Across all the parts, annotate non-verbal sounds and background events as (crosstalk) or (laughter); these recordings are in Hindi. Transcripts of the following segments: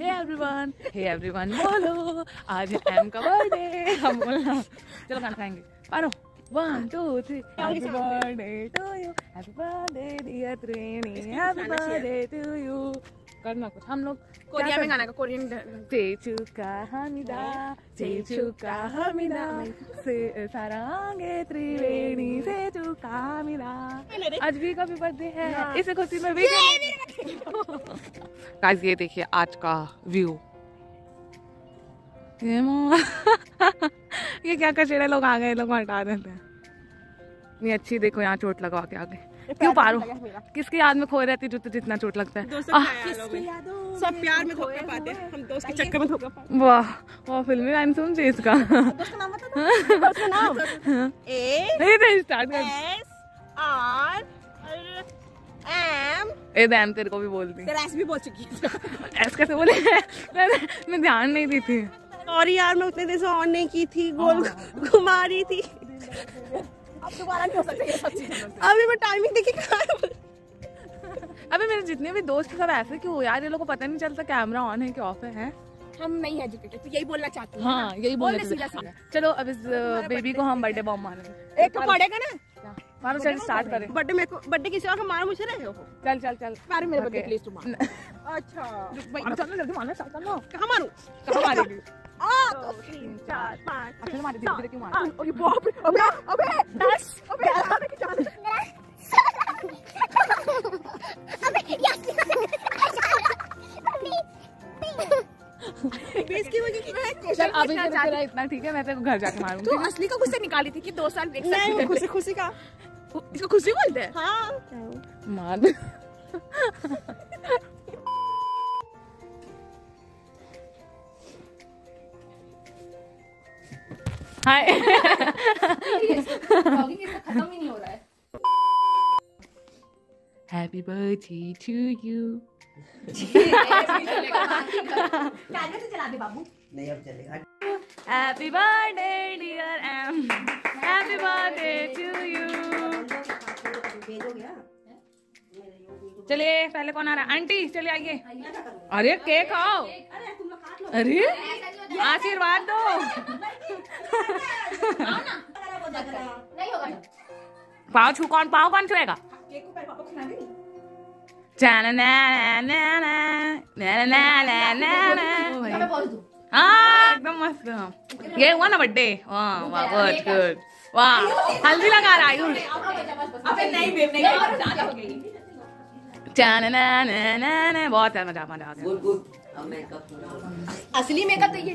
हे एवरीवन हे एवरीवन बोलो आज एम का बर्थडे हम बोलना चलो गाना गाएँगे Paro one two three happy birthday to you happy birthday dear Trini happy birthday to you करना कुछ हम लोग कोरिया में गाना का कोरियन तेचुका हमिदा तेचुका हमिदा से सारांगे त्रिवेणी से चुका हमिदा आज भी का भी बर्थडे है। इस खुशी में भी गाइस ये देखिए आज का व्यू ये मो- (laughs) ये क्या कचेड़े लोग आ गए लोग हटा देते हैं। ये अच्छी देखो यहाँ चोट लगवा के आ गए। क्यों पारो? किसकी याद में खोए रहती जो तो जितना चोट लगता है? सब प्यार में धोखा पाते हम दोस्त के चक्कर में धोखा वाह वाह फिल्मी लाइन सुन जी इसका स्टार्ट कर आर एम ए दैम तेरे को भी बोल दी। एस भी बोल चुकी है। (laughs) ऐसे कैसे बोले? मैं मैं ध्यान नहीं दी थी। सॉरी यार मैं उतने देर से ऑन नहीं की थी। गोल घुमा रही थी। अब दोबारा नहीं हो सकता ये सच्ची (laughs) अभी मैं टाइमिंग देखी कहाँ है? मेरे जितने भी दोस्त सब ऐसे क्यों यार? ये लोग को पता नहीं चलता कैमरा ऑन है कि ऑफ़ है हम नहीं एजुकेटेड तो यही बोलना चाहती हूँ हाँ यही बोल बोल सीधा सीधा। चलो अब इस बेबी को हम बर्थडे बॉम्ब मारेंगे। एक तो पड़ेगा ना? मारो चल स्टार्ट करें। बर्थडे मेरे को बर्थडे किसी और का मार मुझे रहे हो? चल चल चल। मारे मेरे बर्थडे. प्लीज़ तुम अच्छा। मारो, चल जल्दी मारना स्टार्ट कर लो कहाँ मारूं? कहाँ मारेगी? दो तीन चार पाँच बाप रे अबे अबे दस अबे अबे बीस की वजह क्वेश्चन तेरा इतना ठीक है मैं तेरे को घर जाके मारूँगी तो असली का गुस्से निकाली थी कि दो साल एक साल खुशी खुशी का। इसको खुशी बोलते हैं? हाँ। मार हाय खत्म ही नहीं हो रहा है हैप्पी बर्थडे टू यू नहीं अब चलेगा happy birthday dear M happy birthday to you चलिए पहले कौन आ रहा है? आंटी चलिए आइए। अरे केक खाओ अरे आशीर्वाद दो। (laughs) पाव छू कौन पाव कौन छुएगा एकदम मस्त ये हुआ ना बर्थडे वाह गुड गुड वाह हल्दी लगा रहा आयुष नहीं नहीं चान ना ना ना बहुत मज़ा मज़ा असली मेकअप तो ये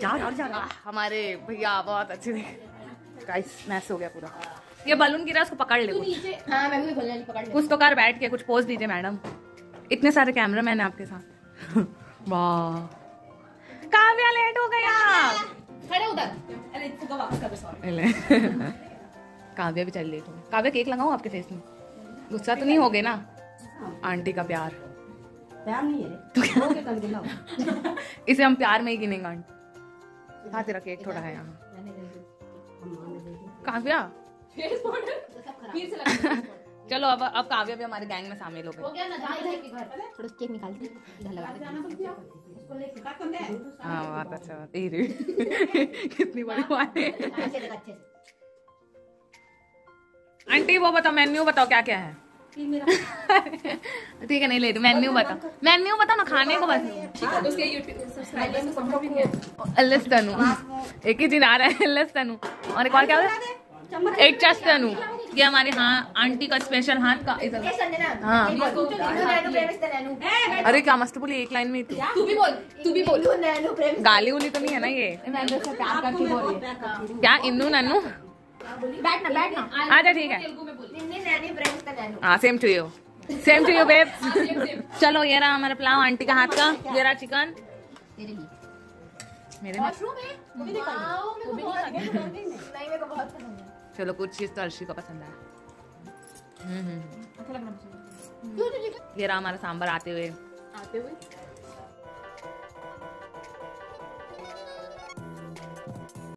जाओ जाओ जाओ। हमारे भैया बहुत अच्छे थे। गाइस मैस हो गया पूरा। ये बलून गिरा उसको पकड़ ले कुछ। हाँ मैं भी बोलने नहीं कुछ तो कर बैठ के कुछ पोज दीजिए मैडम इतने सारे कैमरा मैन है आपके साथ। (laughs) वाह। काव्या लेट हो गया। खड़े उधर। अरे फुगा वापस कर दो सॉरी ले। काव्या भी चल लेट हो। काव्या केक लगाऊँ आपके फेस में? गुस्सा तो नहीं हो गए ना? आंटी का प्यार। प्यार नहीं है। रे हो के कल गिलाओ (laughs) इसे हम प्यार में ही गिनेंगे आंटी। हाथ तेरा केक थोड़ा है यहाँ। काव्या? चलो अब अब काव्या भी हमारे गैंग में शामिल हो गए। हाँ, अच्छा, (laughs) हाँ बात अच्छा। बात कितनी बड़ी बात है। आंटी वो बताओ मेन्यू बताओ क्या क्या है? (laughs) ठीक है नहीं ले रही मेन्यू बताओ। मेन्यू बता ना खाने को बस। नहीं एलएस तनु। एक ही दिन आ रहा है एलएस तनु। और एक और क्या होगा एक चस तनु। ये हमारे हाँ आंटी का स्पेशल हाथ का इधर। हाँ। तू नैनो ते नैनो। अरे क्या मस्त बोली एक लाइन में तू भी बोल तू भी बोल। तू नैनो गाली उली तो नहीं है ना ये? प्यार करके बोल रही क्या इन्नू नन्नू बैठना बैठना। आजा ठीक है। Same to you same to you babe चलो ये रहा हमारा पुलाव आंटी का हाथ का। ये रहा चिकन। मेरे में। मशरूम है? वाओ मेरे को बहुत नहीं मेरे को बहुत पसंद है। चलो कुछ चीज़ तो अर्शी को पसंद आया हम्म, हम्म, हम्म। तुझे ये रहा हमारा सांबर आते हुए। आते हुए?